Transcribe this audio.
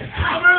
Ano lang?